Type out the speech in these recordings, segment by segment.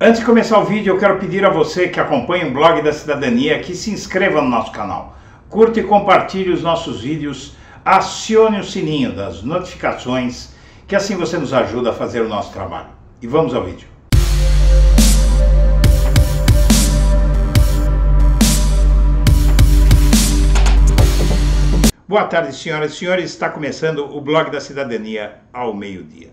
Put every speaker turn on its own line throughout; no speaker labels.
Antes de começar o vídeo, eu quero pedir a você que acompanha o blog da cidadania que se inscreva no nosso canal. Curta e compartilhe os nossos vídeos, acione o sininho das notificações, que assim você nos ajuda a fazer o nosso trabalho. E vamos ao vídeo. Boa tarde, senhoras e senhores. Está começando o blog da cidadania ao meio-dia.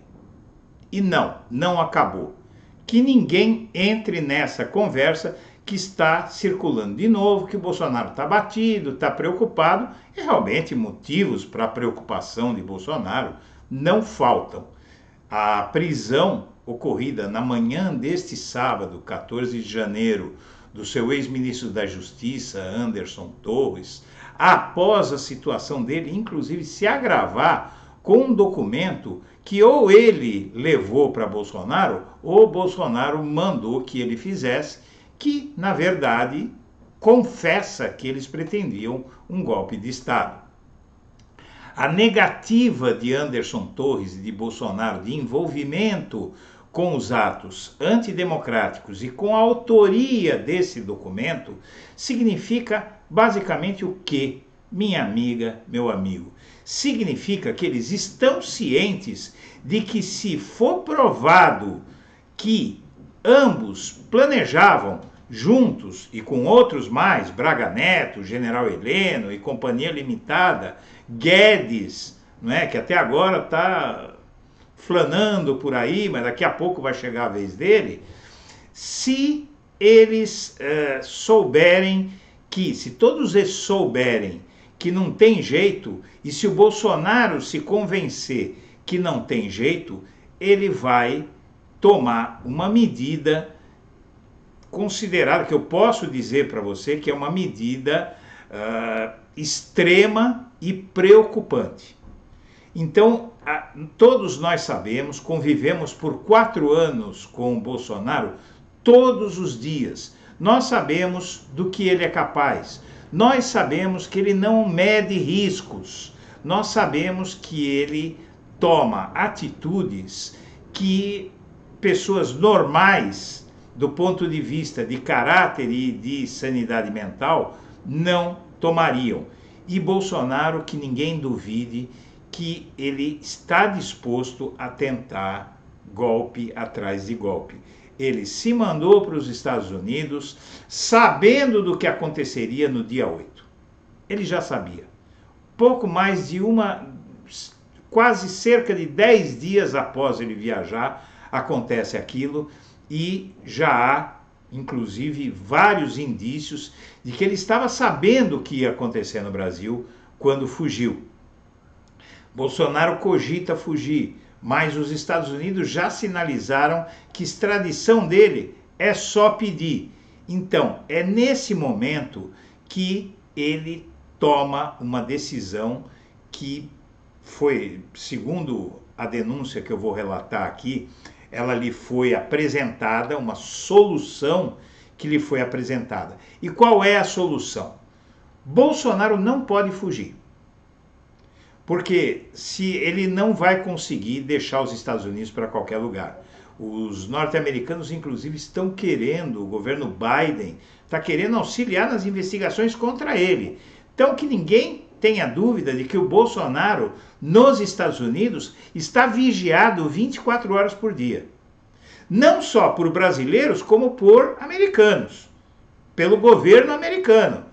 E não, não acabou que ninguém entre nessa conversa que está circulando de novo, que o Bolsonaro está batido, está preocupado, e realmente motivos para preocupação de Bolsonaro não faltam. A prisão ocorrida na manhã deste sábado, 14 de janeiro, do seu ex-ministro da Justiça, Anderson Torres, após a situação dele, inclusive, se agravar com um documento que ou ele levou para Bolsonaro ou Bolsonaro mandou que ele fizesse, que na verdade confessa que eles pretendiam um golpe de Estado. A negativa de Anderson Torres e de Bolsonaro de envolvimento com os atos antidemocráticos e com a autoria desse documento significa basicamente o que, minha amiga, meu amigo? significa que eles estão cientes de que, se for provado que ambos planejavam juntos e com outros mais, Braga Neto, General Heleno e Companhia Limitada, Guedes, não é, que até agora está flanando por aí, mas daqui a pouco vai chegar a vez dele, se eles uh, souberem que, se todos eles souberem que não tem jeito, e se o Bolsonaro se convencer que não tem jeito, ele vai tomar uma medida considerada, que eu posso dizer para você que é uma medida uh, extrema e preocupante. Então, a, todos nós sabemos, convivemos por quatro anos com o Bolsonaro todos os dias. Nós sabemos do que ele é capaz, nós sabemos que ele não mede riscos, nós sabemos que ele toma atitudes que pessoas normais, do ponto de vista de caráter e de sanidade mental, não tomariam. E Bolsonaro, que ninguém duvide que ele está disposto a tentar golpe atrás de golpe ele se mandou para os Estados Unidos sabendo do que aconteceria no dia 8. Ele já sabia. Pouco mais de uma, quase cerca de 10 dias após ele viajar, acontece aquilo e já há, inclusive, vários indícios de que ele estava sabendo o que ia acontecer no Brasil quando fugiu. Bolsonaro cogita fugir mas os Estados Unidos já sinalizaram que extradição dele é só pedir. Então, é nesse momento que ele toma uma decisão que foi, segundo a denúncia que eu vou relatar aqui, ela lhe foi apresentada, uma solução que lhe foi apresentada. E qual é a solução? Bolsonaro não pode fugir. Porque se ele não vai conseguir deixar os Estados Unidos para qualquer lugar. Os norte-americanos, inclusive, estão querendo, o governo Biden está querendo auxiliar nas investigações contra ele. Então, que ninguém tenha dúvida de que o Bolsonaro, nos Estados Unidos, está vigiado 24 horas por dia. Não só por brasileiros, como por americanos. Pelo governo americano.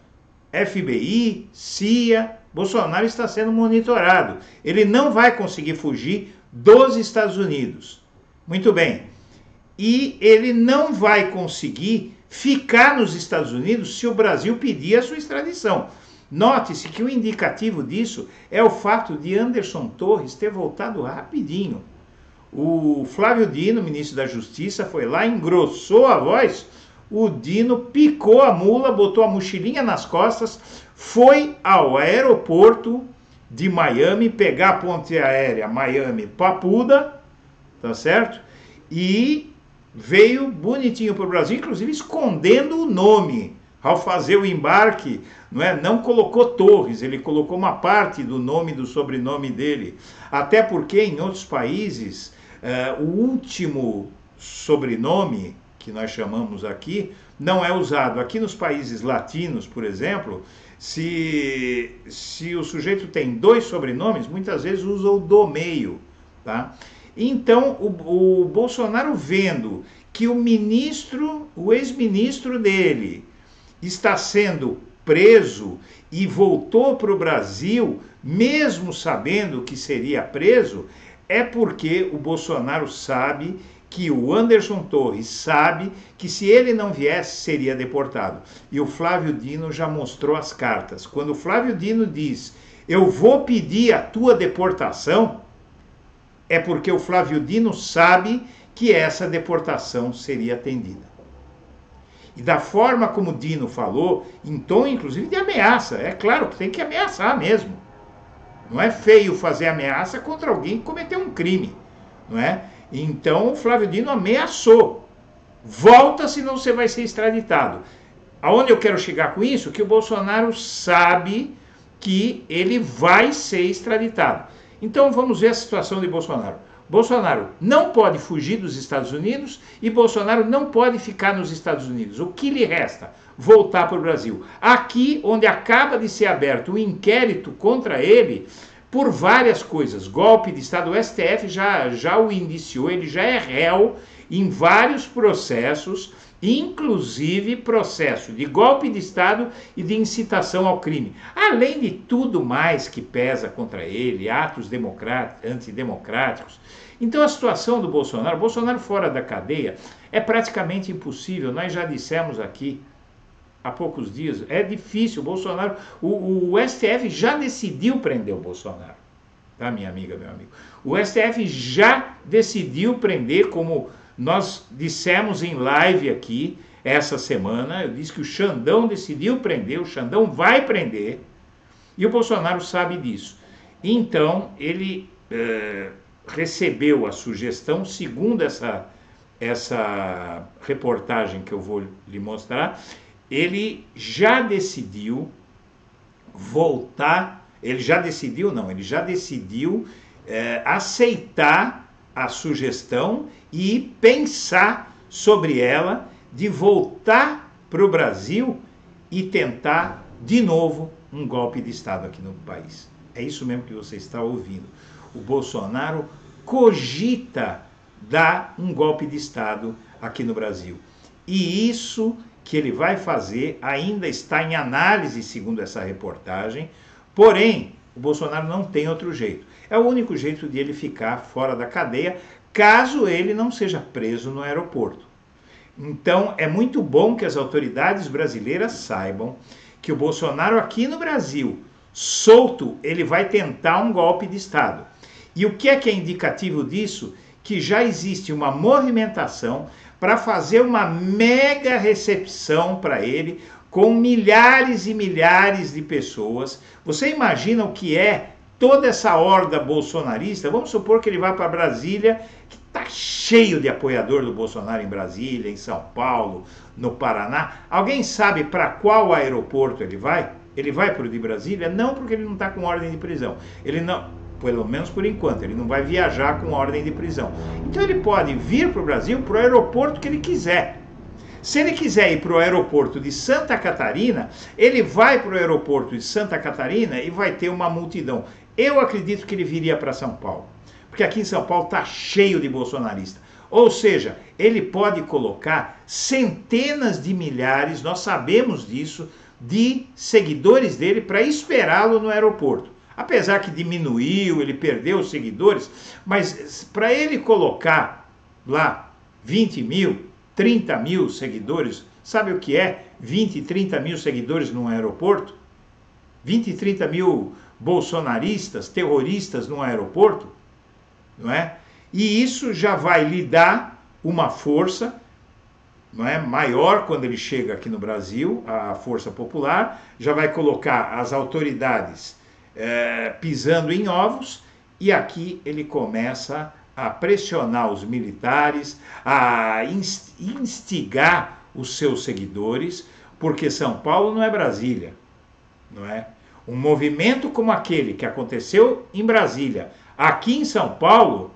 FBI, CIA, Bolsonaro está sendo monitorado. Ele não vai conseguir fugir dos Estados Unidos. Muito bem. E ele não vai conseguir ficar nos Estados Unidos se o Brasil pedir a sua extradição. Note-se que o indicativo disso é o fato de Anderson Torres ter voltado rapidinho. O Flávio Dino, ministro da Justiça, foi lá, engrossou a voz. O Dino picou a mula, botou a mochilinha nas costas, foi ao aeroporto de Miami pegar a ponte aérea Miami-Papuda, tá certo? E veio bonitinho para o Brasil, inclusive escondendo o nome ao fazer o embarque, não é? Não colocou Torres, ele colocou uma parte do nome do sobrenome dele, até porque em outros países uh, o último sobrenome que nós chamamos aqui, não é usado. Aqui nos países latinos, por exemplo, se, se o sujeito tem dois sobrenomes, muitas vezes usa o do meio. Tá? Então, o, o Bolsonaro vendo que o ministro, o ex-ministro dele, está sendo preso e voltou para o Brasil, mesmo sabendo que seria preso, é porque o Bolsonaro sabe que o Anderson Torres sabe que se ele não viesse seria deportado. E o Flávio Dino já mostrou as cartas. Quando o Flávio Dino diz: "Eu vou pedir a tua deportação", é porque o Flávio Dino sabe que essa deportação seria atendida. E da forma como o Dino falou, em tom inclusive de ameaça, é claro que tem que ameaçar mesmo. Não é feio fazer ameaça contra alguém que cometeu um crime, não é? Então o Flávio Dino ameaçou. Volta, senão você vai ser extraditado. Aonde eu quero chegar com isso? Que o Bolsonaro sabe que ele vai ser extraditado. Então vamos ver a situação de Bolsonaro. Bolsonaro não pode fugir dos Estados Unidos e Bolsonaro não pode ficar nos Estados Unidos. O que lhe resta? Voltar para o Brasil. Aqui, onde acaba de ser aberto o um inquérito contra ele, por várias coisas. Golpe de Estado, o STF já, já o indiciou, ele já é réu em vários processos, inclusive processo de golpe de Estado e de incitação ao crime. Além de tudo mais que pesa contra ele, atos antidemocráticos. Então a situação do Bolsonaro, Bolsonaro fora da cadeia, é praticamente impossível, nós já dissemos aqui há poucos dias. É difícil. O Bolsonaro, o, o STF já decidiu prender o Bolsonaro. Tá, minha amiga, meu amigo? O STF já decidiu prender, como nós dissemos em live aqui essa semana. Eu disse que o Xandão decidiu prender, o Xandão vai prender. E o Bolsonaro sabe disso. Então, ele é, recebeu a sugestão, segundo essa, essa reportagem que eu vou lhe mostrar, ele já decidiu voltar, ele já decidiu, não, ele já decidiu é, aceitar a sugestão e pensar sobre ela de voltar para o Brasil e tentar de novo um golpe de Estado aqui no país. É isso mesmo que você está ouvindo. O Bolsonaro cogita dar um golpe de Estado aqui no Brasil. E isso que ele vai fazer ainda está em análise, segundo essa reportagem. Porém, o Bolsonaro não tem outro jeito. É o único jeito de ele ficar fora da cadeia, caso ele não seja preso no aeroporto. Então, é muito bom que as autoridades brasileiras saibam que o Bolsonaro aqui no Brasil, solto, ele vai tentar um golpe de Estado. E o que é que é indicativo disso? Que já existe uma movimentação para fazer uma mega recepção para ele com milhares e milhares de pessoas. Você imagina o que é toda essa horda bolsonarista? Vamos supor que ele vá para Brasília, que está cheio de apoiador do Bolsonaro em Brasília, em São Paulo, no Paraná. Alguém sabe para qual aeroporto ele vai? Ele vai para o de Brasília? Não, porque ele não está com ordem de prisão. Ele não pelo menos por enquanto. Ele não vai viajar com ordem de prisão. Então ele pode vir para o Brasil para o aeroporto que ele quiser. Se ele quiser ir para o aeroporto de Santa Catarina, ele vai para o aeroporto de Santa Catarina e vai ter uma multidão. Eu acredito que ele viria para São Paulo, porque aqui em São Paulo está cheio de bolsonaristas. Ou seja, ele pode colocar centenas de milhares, nós sabemos disso, de seguidores dele para esperá-lo no aeroporto. Apesar que diminuiu, ele perdeu os seguidores, mas para ele colocar lá 20 mil, 30 mil seguidores, sabe o que é 20, 30 mil seguidores num aeroporto? 20, 30 mil bolsonaristas, terroristas num aeroporto, não é? E isso já vai lhe dar uma força não é, maior quando ele chega aqui no Brasil, a força popular, já vai colocar as autoridades é, pisando em ovos, e aqui ele começa a pressionar os militares, a instigar os seus seguidores, porque São Paulo não é Brasília, não é? Um movimento como aquele que aconteceu em Brasília, aqui em São Paulo,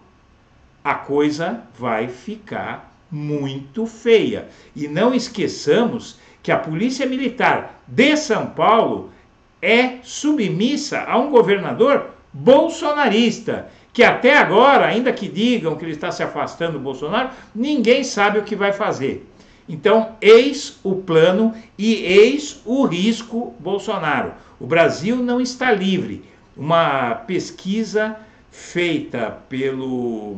a coisa vai ficar muito feia. E não esqueçamos que a Polícia Militar de São Paulo é submissa a um governador bolsonarista, que até agora, ainda que digam que ele está se afastando do Bolsonaro, ninguém sabe o que vai fazer. Então, eis o plano e eis o risco Bolsonaro. O Brasil não está livre. Uma pesquisa feita pelo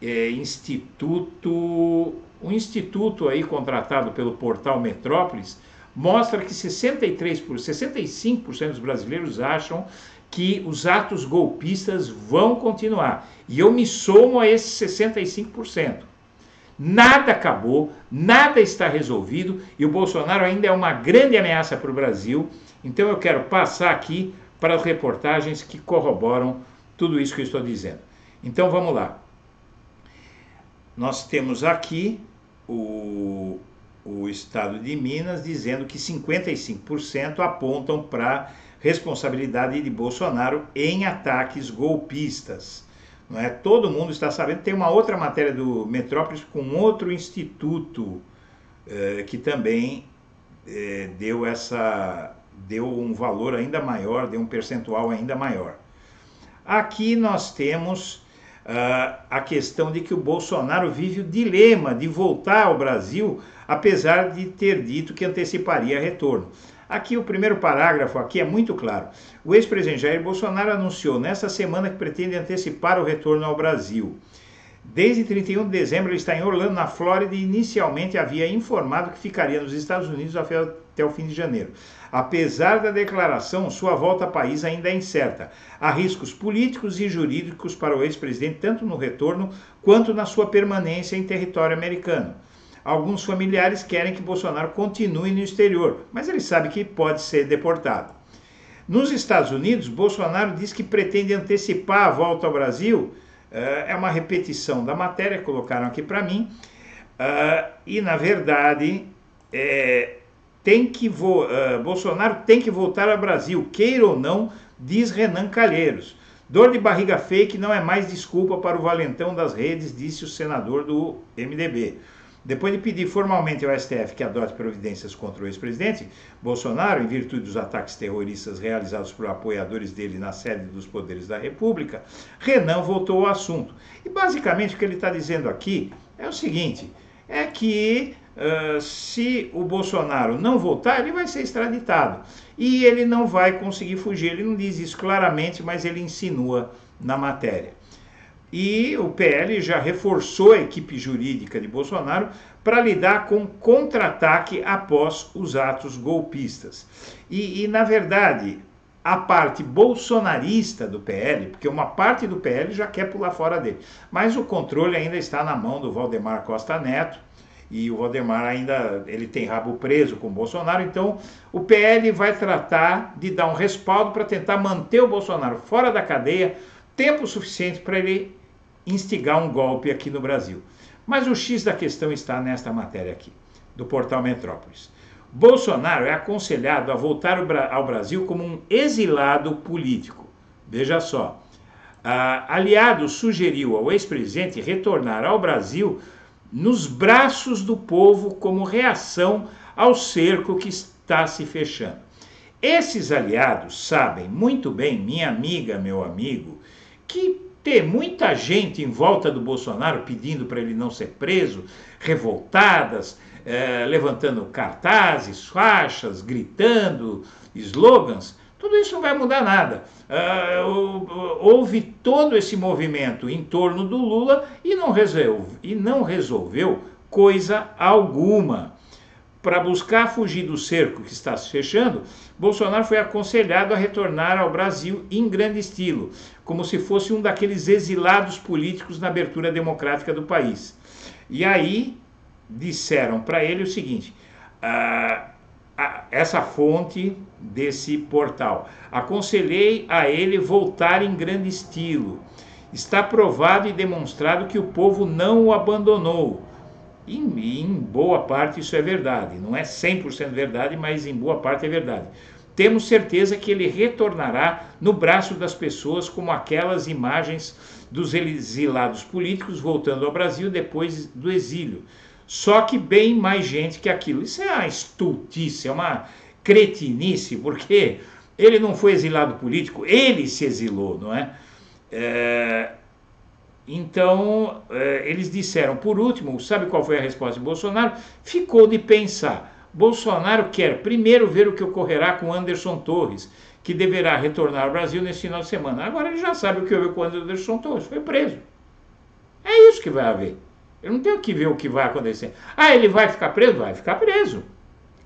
é, Instituto, um instituto aí contratado pelo portal Metrópolis, mostra que 63 por 65% dos brasileiros acham que os atos golpistas vão continuar. E eu me somo a esses 65%. Nada acabou, nada está resolvido e o Bolsonaro ainda é uma grande ameaça para o Brasil. Então eu quero passar aqui para as reportagens que corroboram tudo isso que eu estou dizendo. Então vamos lá. Nós temos aqui o, o estado de Minas dizendo que 55% apontam para responsabilidade de Bolsonaro em ataques golpistas. Não é? Todo mundo está sabendo. Tem uma outra matéria do Metrópolis com outro instituto eh, que também eh, deu essa deu um valor ainda maior, deu um percentual ainda maior. Aqui nós temos uh, a questão de que o Bolsonaro vive o dilema de voltar ao Brasil, apesar de ter dito que anteciparia retorno. Aqui o primeiro parágrafo aqui é muito claro. O ex-presidente Jair Bolsonaro anunciou nesta semana que pretende antecipar o retorno ao Brasil. Desde 31 de dezembro ele está em Orlando, na Flórida, e inicialmente havia informado que ficaria nos Estados Unidos até o fim de janeiro. Apesar da declaração, sua volta ao país ainda é incerta. Há riscos políticos e jurídicos para o ex-presidente, tanto no retorno quanto na sua permanência em território americano. Alguns familiares querem que Bolsonaro continue no exterior, mas ele sabe que pode ser deportado. Nos Estados Unidos, Bolsonaro diz que pretende antecipar a volta ao Brasil. Uh, é uma repetição da matéria que colocaram aqui para mim. Uh, e, na verdade, é, tem que uh, Bolsonaro tem que voltar ao Brasil, queira ou não, diz Renan Calheiros. Dor de barriga fake não é mais desculpa para o valentão das redes, disse o senador do MDB. Depois de pedir formalmente ao STF que adote providências contra o ex-presidente, Bolsonaro, em virtude dos ataques terroristas realizados por apoiadores dele na sede dos poderes da República, Renan voltou ao assunto. E basicamente o que ele está dizendo aqui é o seguinte: é que uh, se o Bolsonaro não voltar, ele vai ser extraditado. E ele não vai conseguir fugir. Ele não diz isso claramente, mas ele insinua na matéria. E o PL já reforçou a equipe jurídica de Bolsonaro para lidar com contra-ataque após os atos golpistas. E, e, na verdade, a parte bolsonarista do PL, porque uma parte do PL já quer pular fora dele, mas o controle ainda está na mão do Valdemar Costa Neto, e o Valdemar ainda ele tem rabo preso com o Bolsonaro, então o PL vai tratar de dar um respaldo para tentar manter o Bolsonaro fora da cadeia tempo suficiente para ele instigar um golpe aqui no Brasil. Mas o X da questão está nesta matéria aqui, do portal Metrópolis. Bolsonaro é aconselhado a voltar ao Brasil como um exilado político. Veja só. Aliado sugeriu ao ex-presidente retornar ao Brasil nos braços do povo como reação ao cerco que está se fechando. Esses aliados sabem muito bem, minha amiga, meu amigo, que ter muita gente em volta do Bolsonaro pedindo para ele não ser preso, revoltadas, eh, levantando cartazes, faixas, gritando, slogans, tudo isso não vai mudar nada. Uh, houve todo esse movimento em torno do Lula e não, resolve, e não resolveu coisa alguma. Para buscar fugir do cerco que está se fechando, Bolsonaro foi aconselhado a retornar ao Brasil em grande estilo, como se fosse um daqueles exilados políticos na abertura democrática do país. E aí disseram para ele o seguinte: ah, essa fonte desse portal. Aconselhei a ele voltar em grande estilo. Está provado e demonstrado que o povo não o abandonou. E em boa parte isso é verdade. Não é 100% verdade, mas em boa parte é verdade. Temos certeza que ele retornará no braço das pessoas, como aquelas imagens dos exilados políticos voltando ao Brasil depois do exílio. Só que bem mais gente que aquilo. Isso é uma estultice, é uma cretinice, porque ele não foi exilado político, ele se exilou, não é? é então, é, eles disseram, por último, sabe qual foi a resposta de Bolsonaro? Ficou de pensar. Bolsonaro quer primeiro ver o que ocorrerá com Anderson Torres, que deverá retornar ao Brasil nesse final de semana. Agora ele já sabe o que houve com Anderson Torres, foi preso. É isso que vai haver. Eu não tenho que ver o que vai acontecer. Ah, ele vai ficar preso? Vai ficar preso.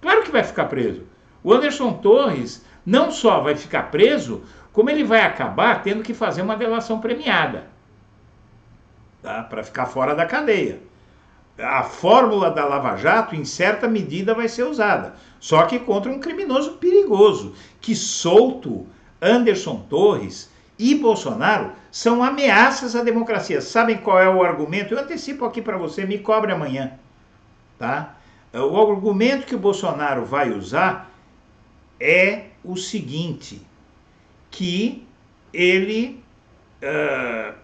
Claro que vai ficar preso. O Anderson Torres não só vai ficar preso, como ele vai acabar tendo que fazer uma delação premiada tá? para ficar fora da cadeia. A fórmula da Lava Jato, em certa medida, vai ser usada, só que contra um criminoso perigoso, que solto Anderson Torres e Bolsonaro são ameaças à democracia. Sabem qual é o argumento? Eu antecipo aqui para você, me cobre amanhã. Tá? O argumento que o Bolsonaro vai usar é o seguinte: que ele uh,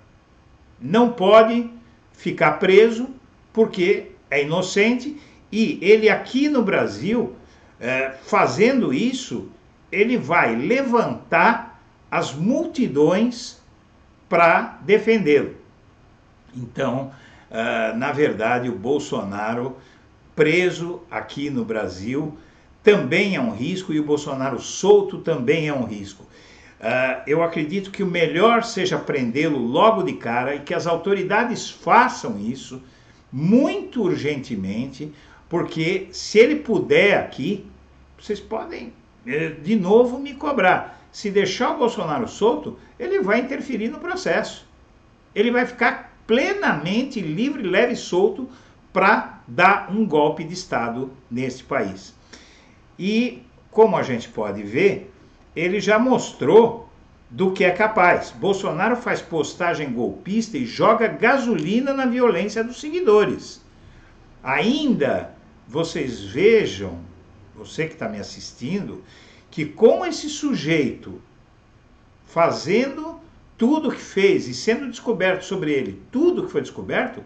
não pode ficar preso porque é inocente e ele aqui no Brasil, uh, fazendo isso, ele vai levantar as multidões para defendê-lo. Então, uh, na verdade, o Bolsonaro preso aqui no Brasil também é um risco e o Bolsonaro solto também é um risco. Uh, eu acredito que o melhor seja prendê-lo logo de cara e que as autoridades façam isso muito urgentemente, porque se ele puder aqui, vocês podem eh, de novo me cobrar. Se deixar o Bolsonaro solto, ele vai interferir no processo. Ele vai ficar plenamente livre, leve e solto para dar um golpe de Estado neste país. E, como a gente pode ver, ele já mostrou do que é capaz. Bolsonaro faz postagem golpista e joga gasolina na violência dos seguidores. Ainda vocês vejam, você que está me assistindo, que com esse sujeito fazendo tudo que fez e sendo descoberto sobre ele tudo que foi descoberto,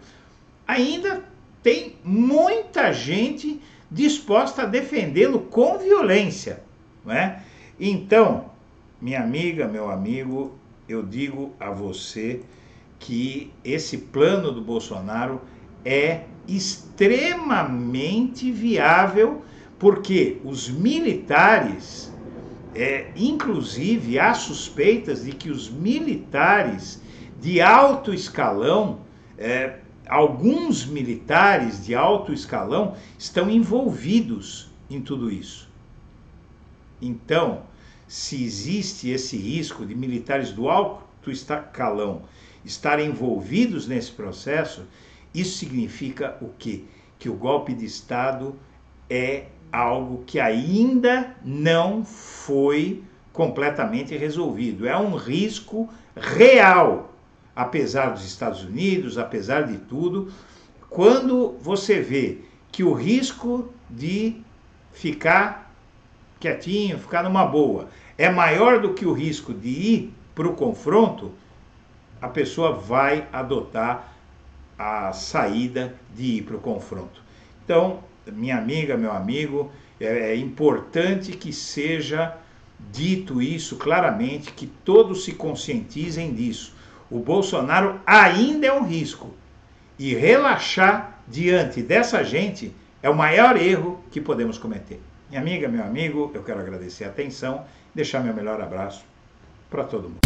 ainda tem muita gente disposta a defendê-lo com violência. Não é? Então, minha amiga, meu amigo, eu digo a você que esse plano do Bolsonaro é extremamente viável, porque os militares, é, inclusive há suspeitas de que os militares de alto escalão é, alguns militares de alto escalão estão envolvidos em tudo isso. Então, se existe esse risco de militares do alto escalão estarem envolvidos nesse processo, isso significa o quê? Que o golpe de Estado é algo que ainda não foi completamente resolvido. É um risco real apesar dos Estados Unidos, apesar de tudo, quando você vê que o risco de ficar quietinho, ficar numa boa, é maior do que o risco de ir para o confronto, a pessoa vai adotar a saída de ir para o confronto. Então, minha amiga, meu amigo, é, é importante que seja dito isso claramente, que todos se conscientizem disso o Bolsonaro ainda é um risco. E relaxar diante dessa gente é o maior erro que podemos cometer. Minha amiga, meu amigo, eu quero agradecer a atenção, deixar meu melhor abraço para todo mundo.